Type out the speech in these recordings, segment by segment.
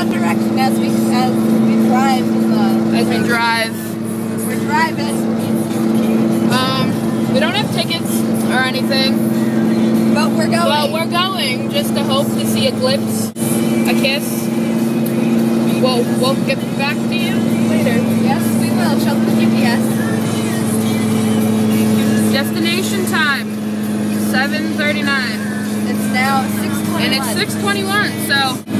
One Direction as we as we drive the. as we drive. We're driving, Um, we don't have tickets or anything, but we're going. but we're going just to hope to see a glimpse, a kiss. We'll, we'll get back to you later. yes, we will. Show them the GPS. Destination time, 7.39. It's now six twenty. And it's 6.21, so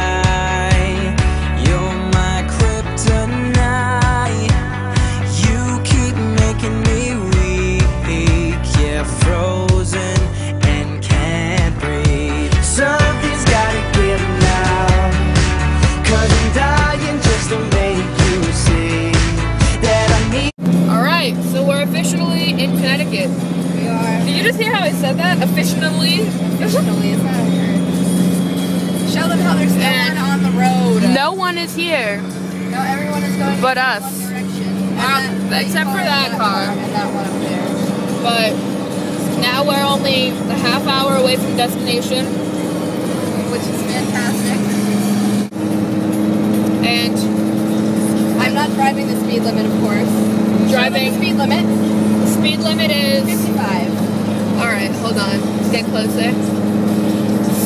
Connecticut. We are Did you just hear how I said that? Officially? officially. Is that? Show them how there's no And- one on the road. No one is here. No, everyone is going But in us. that except for that and car. and that one up there, But now we're only a half hour away from destination. which is fantastic. And I'm not driving the speed limit, of course. Driving The speed limit, speed limit is 55. alright, hold on. Let's get closer.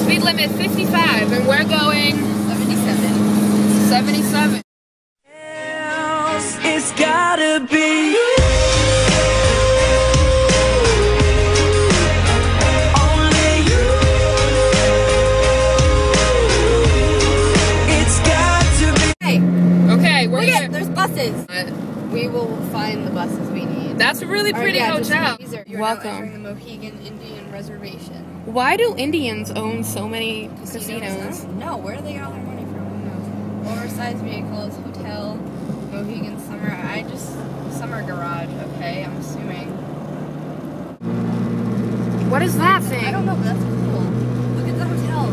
Speed limit 55 and we're going 77. 77. It's gotta be you. Only you. It's got to be. Hey, Okay, we're look here. at there's buses. Uh, We will find the buses we need. That's a really Or, pretty yeah, hotel. these are- You're Welcome. Now the Mohegan Indian Reservation. Why do Indians own so many casinos? No, where do they get all their money from? Who? Oversized vehicles, hotel, Mohegan Summer. I just summer garage. Okay, I'm assuming. What is that thing? I don't know, but that's cool. Look at the hotel.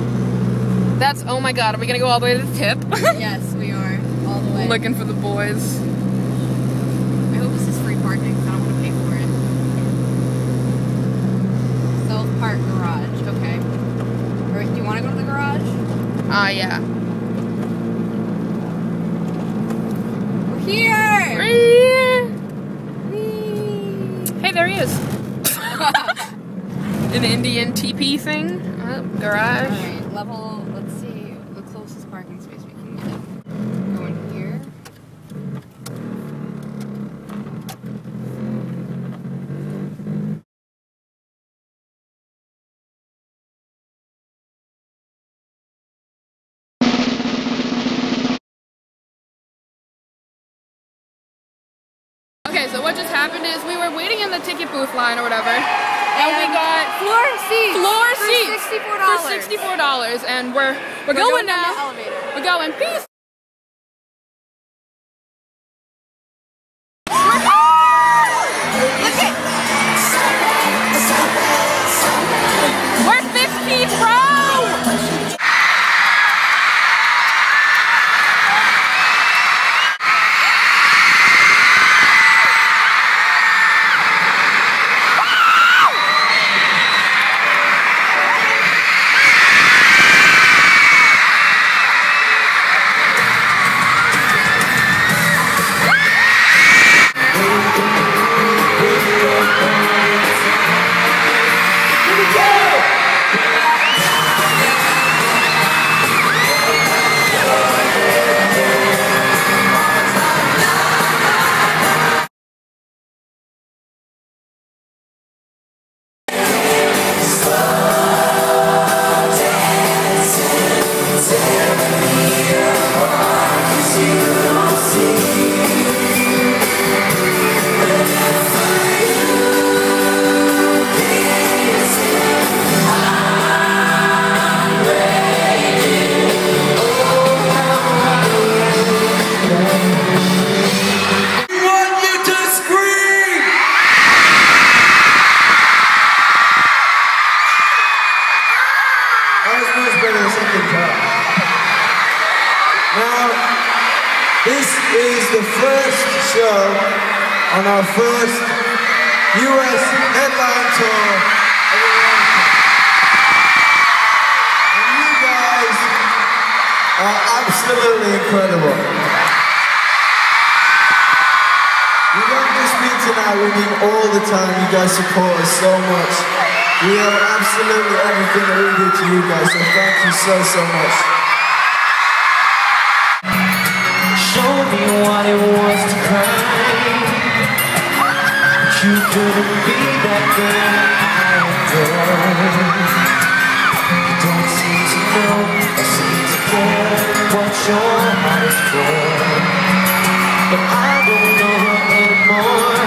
That's oh my god, are we gonna go all the way to the tip? yes, we are all the way. Looking for the boys. I hope this is free parking. 'cause I don't want to pay for it. Self park garage. Okay. Or do you want to go to the garage? Ah, yeah. We're here. We. Hey, there he is. An Indian TP thing. Uh, garage. Alright, level, let's Okay, so what just happened is we were waiting in the ticket booth line or whatever, and, we got floor seats. floor for seats $64. for sixty-four dollars, and we're we're, We're going, going now. the elevator. We're going. Peace. our first U.S. headline tour. And you guys are absolutely incredible. We don't just mean tonight, we mean all the time. You guys support us so much. We are absolutely everything that we do to you guys, so thank you so, so much. Show me what it was to cry. You couldn't be that girl I adore You don't seem to know or seem to care What your heart is for. But I don't know her anymore.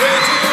Where's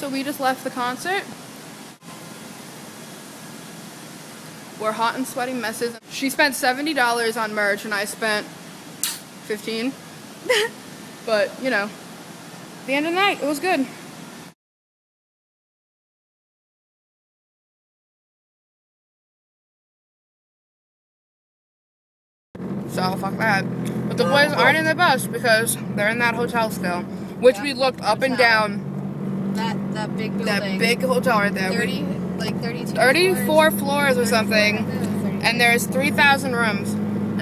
so we just left the concert. We're hot and sweaty messes. She spent $70 on merch and I spent 15. but, you know, the end of the night, it was good. So fuck that. But the boys aren't in the bus because they're in that hotel still. Which Yeah, we looked up and down That that big building. that big hotel right there. Thirty like thirty two. 34 floors or something. And there's 3,000 rooms.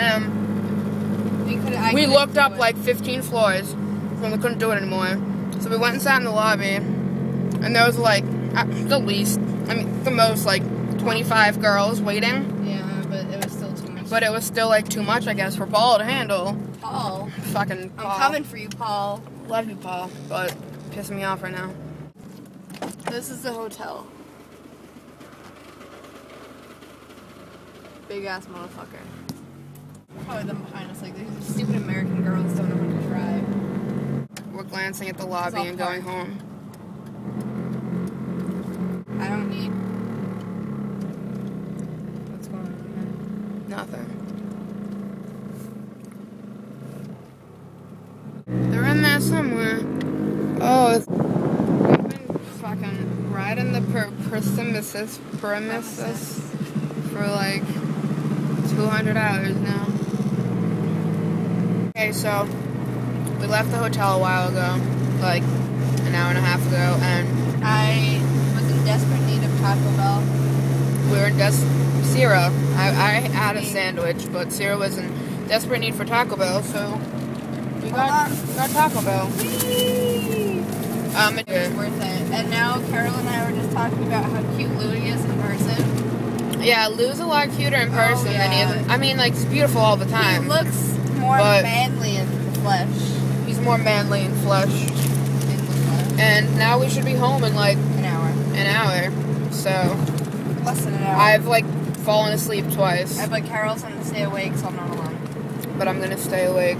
Um, we could. We looked up it. like 15 floors, and we couldn't do it anymore. So we went and sat in the lobby, and there was like at the least, I mean, the most like 25 girls waiting. Yeah, but it was still too much. But it was still like too much, I guess, for Paul to handle. Paul, Fucking I'm coming for you, Paul. Love you, Paul, but pissing me off right now. This is the hotel. Big ass motherfucker. Probably them behind us, like these stupid American girls don't know how to drive. We're glancing at the lobby and going parked. home. I don't need. What's going on? Nothing. They're in there somewhere. Oh, it's, we've been fucking per- premises, premises for like 200 hours now. Okay, so we left the hotel a while ago, like an hour and a half ago, and I was in desperate need of Taco Bell. we were just Sierra. I, I had a sandwich, but Sierra was in desperate need for Taco Bell, so we got, got Taco Bell. Um, It was worth it. And now Carol and I were just talking about how cute Louis is in person. yeah, Lou's a lot cuter in person than oh, he is. I mean, like he's beautiful all the time. He looks more manly in flesh. He's more manly in flesh. In flesh. And now we should be home in like An hour. an hour. So Less than an hour. I've like fallen asleep twice, I but Carol's gonna stay awake, so I'm not alone. but I'm gonna stay awake.